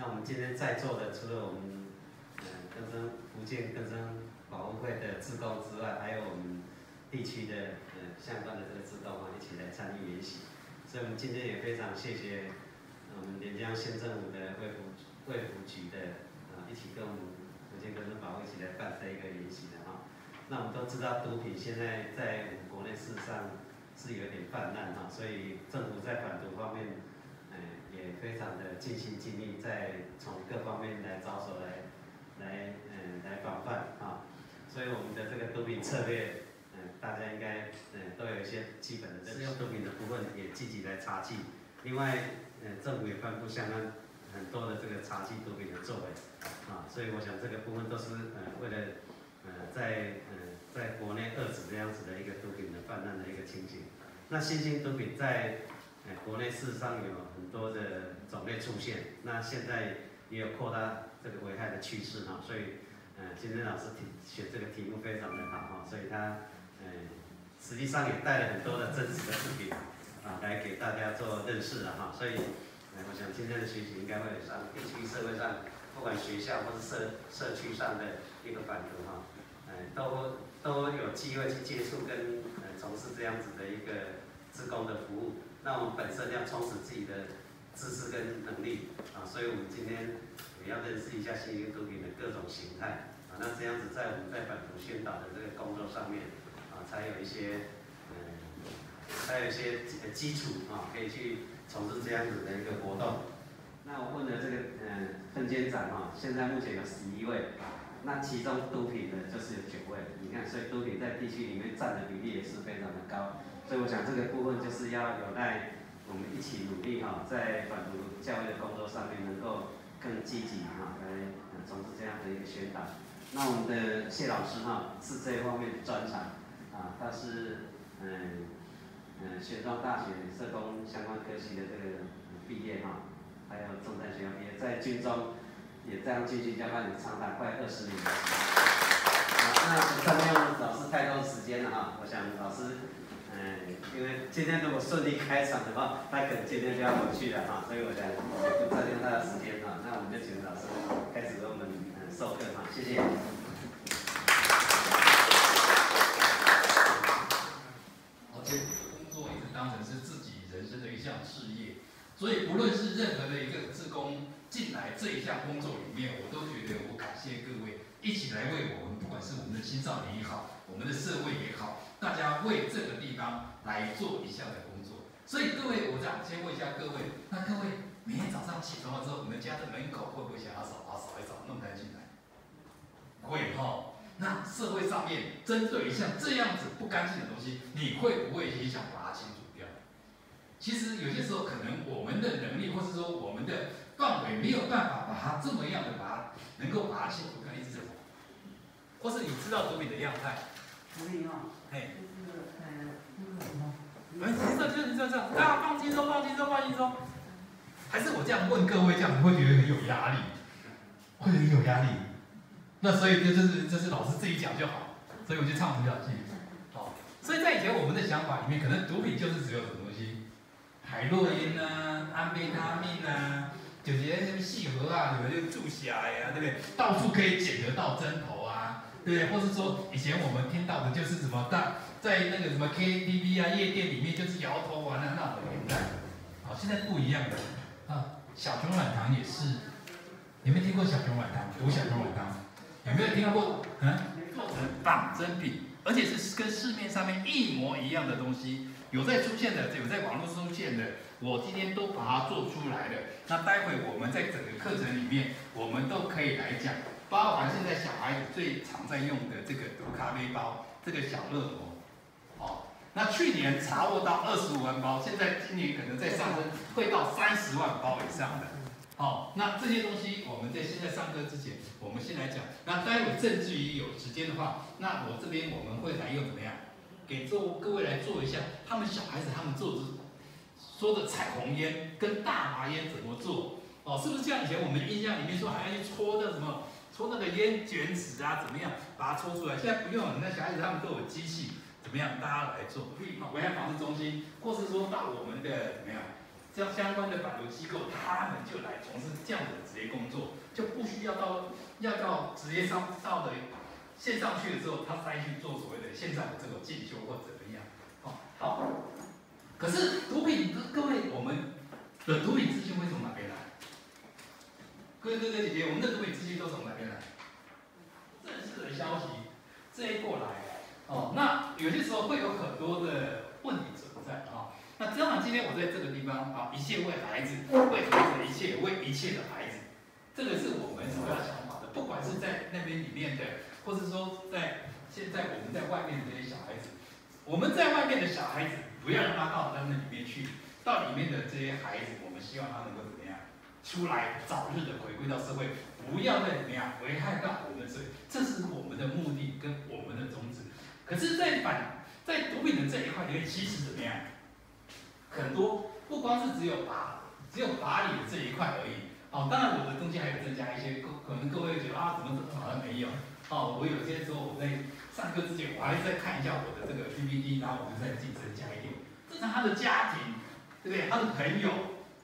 那我们今天在座的，除了我们呃根生福建根生保护会的志工之外，还有我们地区的呃相关的这个志工啊，一起来参与演习。所以我们今天也非常谢谢我们连江县政府的卫福卫福局的啊，一起跟我们福建根生保护一起来办这一个演习的哈。那我们都知道毒品现在在我们国内事实上是有点泛滥哈，所以政府在反毒方面。也非常的尽心尽力，在从各方面来着手来，来嗯来防范啊，所以我们的这个毒品策略，嗯大家应该嗯都有一些基本的使用毒品的部分也积极来查缉，另外嗯政府也颁布相关很多的这个查缉毒品的作为啊，所以我想这个部分都是嗯为了嗯在嗯在国内遏制这样子的一个毒品的泛滥的一个情形，那新兴毒品在。哎，国内事实上有很多的种类出现，那现在也有扩大这个危害的趋势哈，所以，呃，今天老师题选这个题目非常的好哈，所以他，呃，实际上也带了很多的真实的视频啊，来给大家做认识的哈，所以，呃，我想今天的学习应该会上地区社会上，不管学校或是社社区上的一个版图哈，呃，都都有机会去接触跟呃从事这样子的一个职工的服务。那我们本身要充实自己的知识跟能力啊，所以我们今天也要认识一下新型毒品的各种形态啊。那这样子在我们在反毒宣导的这个工作上面啊，才有一些嗯，才有一些基础啊，可以去从事这样子的一个活动。那我问的这个嗯，分监长啊，现在目前有十一位，那其中毒品的就是有九位，你看，所以毒品在地区里面占的比例也是非常的高。所以我想这个部分就是要有待我们一起努力哈，在反毒教育的工作上面能够更积极哈，来从事这样的一个宣导。那我们的谢老师哈是这方面的专长啊，他是嗯嗯，玄奘大学社工相关科系的这个毕业哈，还有中山学校毕业，在军中也这样继续教班，长达快二十年。那不占用老师太多时间了啊，我想老师。嗯，因为今天如果顺利开场的话，他可能今天就要回去了啊，所以我想就占用他的时间啊，那我们就请老师开始为我们授课哈，谢谢。好，这工作也是当成是自己人生的一项事业，所以不论是任何的一个职工进来这一项工作里面，我都觉得我感谢各位一起来为我们，不管是我们的青少年也好，我们的社会也好。大家为这个地方来做一项的工作，所以各位，我再先问一下各位，那各位每天早上起床了之后，你们家的门口会不会想要扫啊扫一扫，弄干净来？会哈。那社会上面针对像这样子不干净的东西，你会不会也想把它清除掉？其实有些时候可能我们的能力，或是说我们的范围没有办法把它这么样的把它能够把它清除掉，一直在或是你知道毒品的样态？毒品啊。嘿，就是呃，那个什么？哎，这就是这样，大家放轻松，放轻松，放轻松。还是我这样问各位，这样你会觉得很有压力，会很有压力。那所以这就是这是老师自己讲就好，所以我就唱比较近。好，所以在以前我们的想法里面，可能毒品就是只有什么东西，海洛因啊，安非他命啊，就是那些细核啊，有些注侠呀，对不对？到处可以捡得到针头啊。对不对，或是说以前我们听到的就是什么在在那个什么 KTV 啊夜店里面就是摇头丸啊那种年代，好，现在不一样的啊，小熊软糖也是，有没有听过小熊软糖？读小熊软糖，有没有听过？嗯，做成仿真品，而且是跟市面上面一模一样的东西，有在出现的，有在网络出现的，我今天都把它做出来了。那待会我们在整个课程里面，我们都可以来讲。包含现在小孩子最常在用的这个毒咖啡包，这个小乐魔，哦，那去年查获到二十五万包，现在今年可能在上升，会到三十万包以上的，好，那这些东西我们在现在上课之前，我们先来讲，那待会甚至于有时间的话，那我这边我们会来用怎么样，给做各位来做一下，他们小孩子他们做的说的彩虹烟跟大麻烟怎么做，哦，是不是像以前我们印象里面说还要去搓的什么？搓那个烟卷纸啊，怎么样把它搓出来？现在不用了，那小孩子他们都有机器，怎么样？大家来做，好，危害防治中心，或是说到我们的怎么样这样相关的反毒机构，他们就来从事这样的职业工作，就不需要到要到职业上到的线上去了之后，他再去做所谓的线上的这种进修或怎么样。哦，好。可是毒品，各位，我们的毒品资讯会从哪边来？各位哥哥姐姐，我们的毒品资讯都从哪边来？正式的消息这一过来，哦，那有些时候会有很多的问题存在啊。那当然，今天我在这个地方啊，一切为孩子，为孩子的一切，为一切的孩子，这个是我们主要想法的。不管是在那边里面的，或者说在现在我们在外面的这些小孩子，我们在外面的小孩子，不要让他到他们里面去，到里面的这些孩子，我们希望他能够怎么样，出来早日的回归到社会，不要再怎么样危害到我们的社会，这是我们的目的跟我们的宗旨。可是，在反在毒品的这一块里面，其实怎么样？很多不光是只有法，只有法理的这一块而已。哦，当然我的东西还有增加一些，可可能各位觉得啊，怎么怎么好像没有。哦，我有些时候我在上课之前，我还在看一下我的这个 PPT，然后我就在自己增加一点。这是他的家庭，对不对？他的朋友，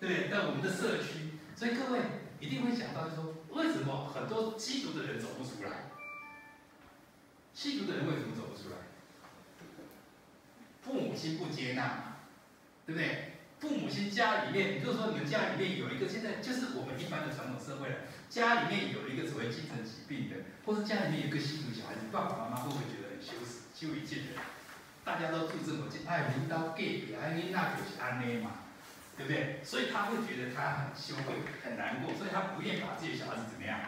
对不对？在我们的社区，所以各位一定会想到，就说为什么很多吸毒的人走不出来？吸毒的人为什么走不出来？父母亲不接纳。对不对？父母亲家里面，就是说你们家里面有一个，现在就是我们一般的传统社会了，家里面有一个所谓精神疾病的，或是家里面有一个吸毒小孩子，爸爸妈妈会不会觉得很羞耻、羞于见人？大家都住这么近，哎，领导 gay，哎，那就是安内嘛，对不对？所以他会觉得他很羞愧、很难过，所以他不愿把自己的小孩子怎么样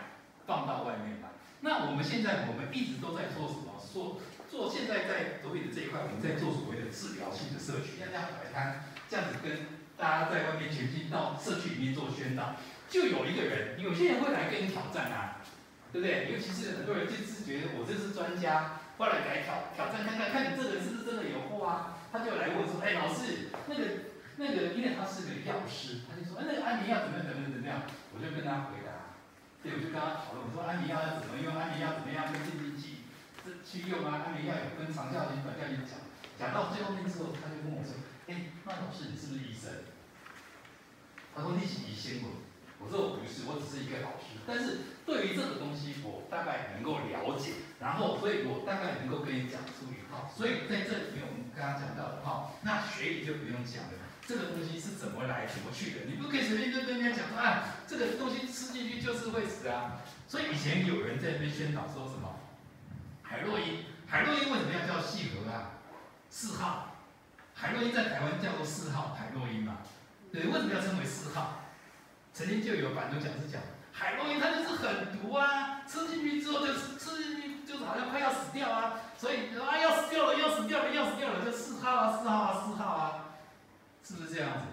放到外面来。那我们现在我们一直都在做什么？说。做现在在所谓的这一块，我们在做所谓的治疗性的社区，让大家摆摊，这样子跟大家在外面前进到社区里面做宣导。就有一个人，有些人会来跟你挑战啊，对不对？尤其是很多人就是觉得我这是专家，过来来挑挑战看看，看你这个人是不是真的有货啊？他就来问说，哎，老师，那个那个，因为他是个药师，他就说，哎，那个安眠药怎么怎么怎么样？我就跟他回答，对，我就跟他讨论，我说安眠药要怎么用，安眠药怎么样跟镇静剂。去用啊，安眠药有分长效型、短效型讲，讲到最后面之后，他就跟我说：“哎，那老师你是不是医生？”他说：“你是医生不？”我说：“我不是，我只是一个老师。但是对于这个东西，我大概能够了解，然后所以我大概能够跟你讲出一套。所以在这里面，我们刚刚讲到的哈，那学理就不用讲了，这个东西是怎么来怎么去的，你不可以随便就跟人家讲说啊，这个东西吃进去就是会死啊。所以以前有人在那边宣导说什么？海洛因，海洛因为什么要叫细核啊？四号，海洛因在台湾叫做四号海洛因嘛？对，为什么要称为四号？曾经就有反毒讲师讲，海洛因它就是很毒啊，吃进去之后就是吃进去就是好像快要死掉啊，所以啊要死掉了，要死掉了，要死掉了，就四号啊，四号啊，四号啊，是不是这样子？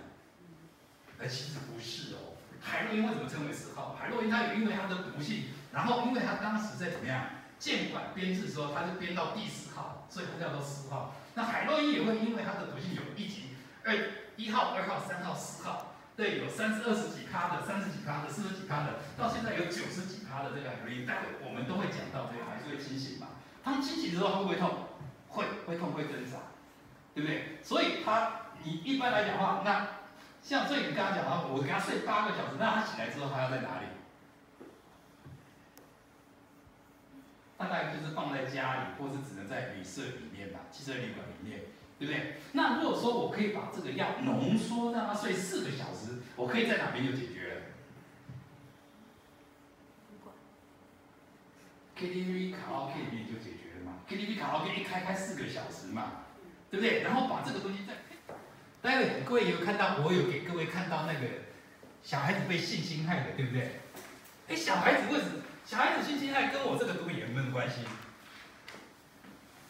而其实不是哦，海洛因为什么称为四号？海洛因它有因为它的毒性，然后因为它当时在怎么样？监管编制的时候，它就编到第四号，所以它叫做四号。那海洛因也会因为它的毒性有一级，二一号、二号、三号、四号，对，有三十二十几卡的、三十几卡的、四十几卡的，到现在有九十几卡的这个海洛因。待会我们都会讲到这个，还是会清醒嘛？他们清醒的时候会不会痛？会，会痛，会挣扎，对不对？所以他，你一般来讲的话，那像所以你刚刚讲啊，我给他睡八个小时，那他起来之后他要在哪里？大概就是放在家里，或是只能在旅社里面吧，汽车旅馆里面，对不对？那如果说我可以把这个药浓缩，让他睡四个小时，我可以在哪边就解决了？KTV 卡拉 OK 里面就解决了嘛？KTV 卡拉 OK 一开开四个小时嘛，对不对？然后把这个东西再，待会各位有看到，我有给各位看到那个小孩子被性侵害的，对不对？哎，小孩子为什么？小孩子性侵害跟我这个毒品有没有关系？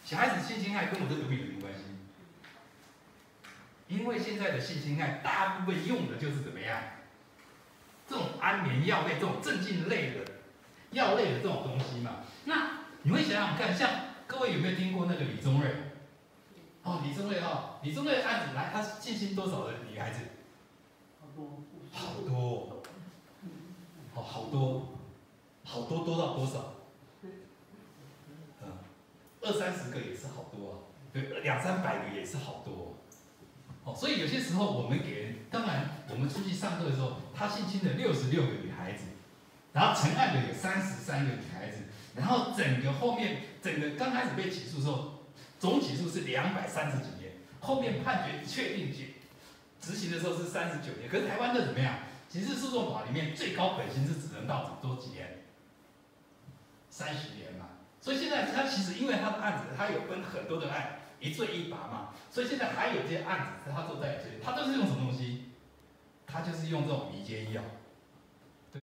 小孩子性侵害跟我这个毒品有没有关系？因为现在的性侵害大部分用的就是怎么样？这种安眠药类、这种镇静类的药类的这种东西嘛。那你会想想看，像各位有没有听过那个李宗瑞？哦，李宗瑞哦，李宗瑞的案子来，他性侵多少的女孩子？好多，好多，哦，好多。好多多到多少？嗯，二三十个也是好多啊，对，两三百个也是好多。哦，所以有些时候我们给人，当然我们出去上课的时候，他性侵了六十六个女孩子，然后成案的有三十三个女孩子，然后整个后面整个刚开始被起诉的时候，总起诉是两百三十几年，后面判决确定决执行的时候是三十九年，可是台湾的怎么样？刑事诉讼法里面最高本刑是只能到多几年？三十年嘛。所以现在他其实因为他的案子，他有分很多的案，一罪一罚嘛。所以现在还有一些案子是，他都在追，他都是用什么东西？他就是用这种迷奸药。